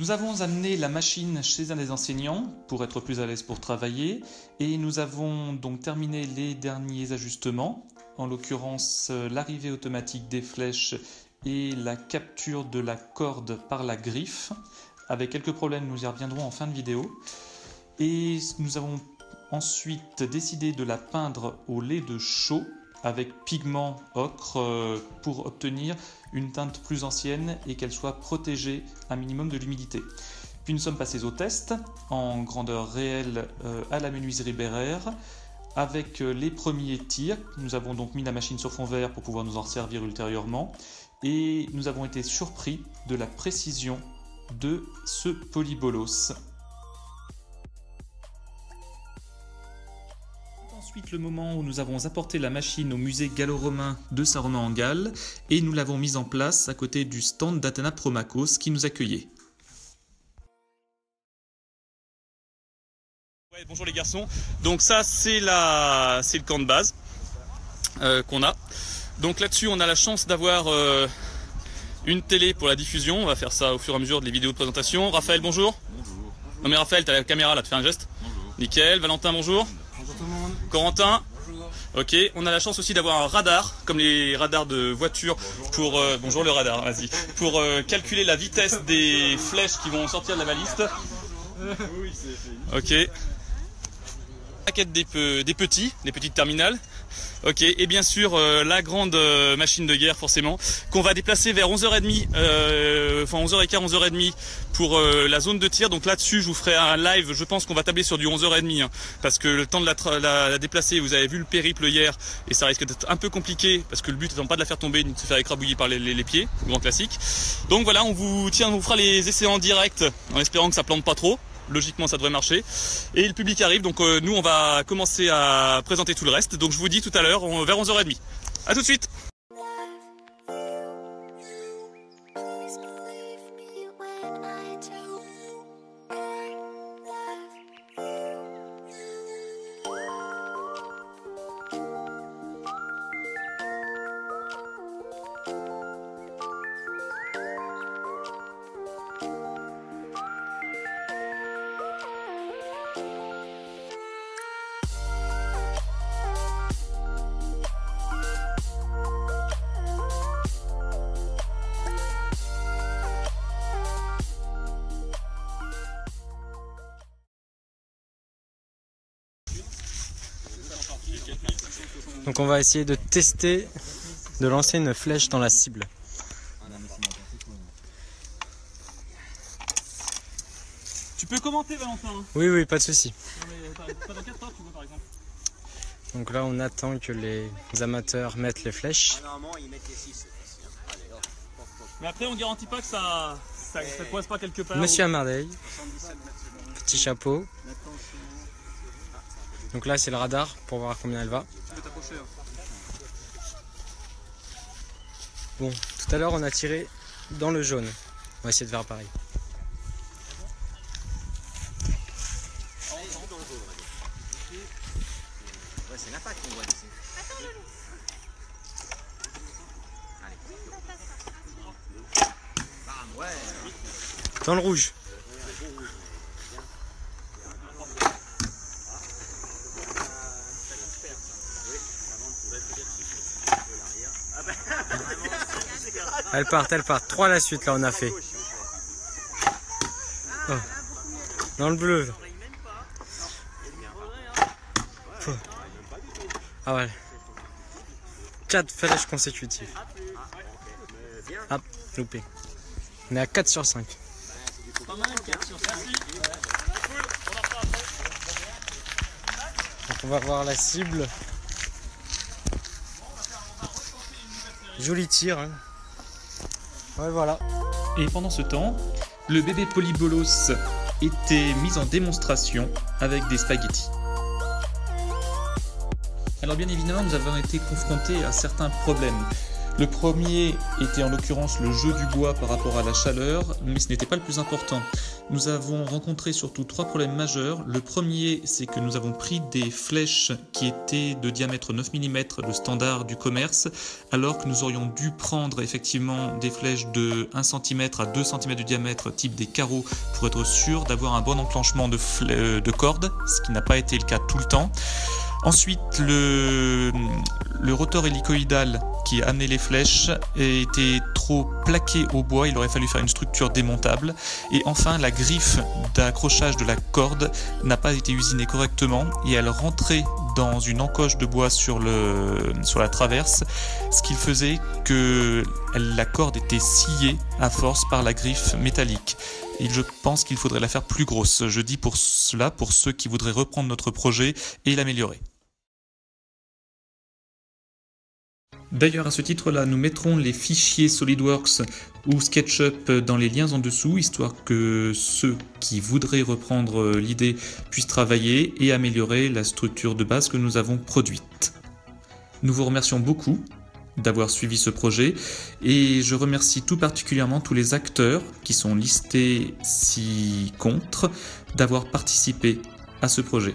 Nous avons amené la machine chez un des enseignants pour être plus à l'aise pour travailler et nous avons donc terminé les derniers ajustements, en l'occurrence l'arrivée automatique des flèches et la capture de la corde par la griffe. Avec quelques problèmes, nous y reviendrons en fin de vidéo. Et nous avons ensuite décidé de la peindre au lait de chaux avec pigment ocre euh, pour obtenir une teinte plus ancienne et qu'elle soit protégée un minimum de l'humidité. Puis nous sommes passés au test en grandeur réelle euh, à la menuiserie Bérère avec euh, les premiers tirs. Nous avons donc mis la machine sur fond vert pour pouvoir nous en servir ultérieurement et nous avons été surpris de la précision de ce polybolos. Ensuite, le moment où nous avons apporté la machine au musée gallo-romain de Saint-Romain en Galles et nous l'avons mise en place à côté du stand d'Athena Promachos qui nous accueillait. bonjour les garçons. Donc ça c'est la c'est le camp de base euh, qu'on a. Donc là-dessus on a la chance d'avoir euh, une télé pour la diffusion. On va faire ça au fur et à mesure des vidéos de présentation. Raphaël bonjour. Bonjour. Non mais Raphaël, t'as la caméra là, tu fais un geste. Bonjour. Nickel. Valentin bonjour. Corentin Ok, on a la chance aussi d'avoir un radar, comme les radars de voiture, pour euh, bonjour le radar, vas-y, pour euh, calculer la vitesse des flèches qui vont sortir de la baliste. Ok. Paquette des, des petits, des petites terminales. Ok, et bien sûr euh, la grande euh, machine de guerre forcément, qu'on va déplacer vers 11h30, euh, enfin 11h15, 11h30 pour la zone de tir. Donc là-dessus, je vous ferai un live, je pense qu'on va tabler sur du 11h30, hein, parce que le temps de la, déplacer, vous avez vu le périple hier, et ça risque d'être un peu compliqué, parce que le but étant pas de la faire tomber, ni de se faire écrabouiller par les, pieds, grand classique. Donc voilà, on vous tient, on vous fera les essais en direct, en espérant que ça plante pas trop logiquement ça devrait marcher. Et le public arrive, donc euh, nous on va commencer à présenter tout le reste. Donc je vous dis tout à l'heure vers 11h30. A tout de suite Donc on va essayer de tester de lancer une flèche dans la cible. Tu peux commenter Valentin hein. Oui oui pas de souci. Donc là on attend que les amateurs mettent les flèches. Mais après on garantit pas que ça ça, ça pas quelque part. Monsieur Amardeil. Petit chapeau. Donc là c'est le radar pour voir combien elle va. Bon, tout à l'heure on a tiré dans le jaune. On va essayer de faire pareil. c'est l'impact qu'on voit ici. Dans le rouge. Elle part, elle part. Trois la suite, là, on a fait. Oh. Dans le bleu. Ah ouais. Quatre flèches consécutives. Hop, loupé. On est à 4 sur 5. Donc on va voir la cible. Joli tir. Hein Et pendant ce temps, le bébé Polybolos était mis en démonstration avec des spaghettis. Alors bien évidemment, nous avons été confrontés à certains problèmes. Le premier était en l'occurrence le jeu du bois par rapport à la chaleur, mais ce n'était pas le plus important. Nous avons rencontré surtout trois problèmes majeurs. Le premier, c'est que nous avons pris des flèches qui étaient de diamètre 9 mm, le standard du commerce, alors que nous aurions dû prendre effectivement des flèches de 1 cm à 2 cm de diamètre, type des carreaux, pour être sûr d'avoir un bon enclenchement de, de cordes, ce qui n'a pas été le cas tout le temps. Ensuite, le rotor hélicoïdal qui amenait les flèches était trop plaqué au bois, il aurait fallu faire une structure démontable. Et enfin, la griffe d'accrochage de la corde n'a pas été usinée correctement et elle rentrait dans une encoche de bois sur, le, sur la traverse, ce qui faisait que la corde était sciée à force par la griffe métallique. Et je pense qu'il faudrait la faire plus grosse. Je dis pour cela pour ceux qui voudraient reprendre notre projet et l'améliorer. D'ailleurs, à ce titre-là, nous mettrons les fichiers SolidWorks ou SketchUp dans les liens en dessous, histoire que ceux qui voudraient reprendre l'idée puissent travailler et améliorer la structure de base que nous avons produite. Nous vous remercions beaucoup d'avoir suivi ce projet et je remercie tout particulièrement tous les acteurs qui sont listés ci-contre d'avoir participé à ce projet.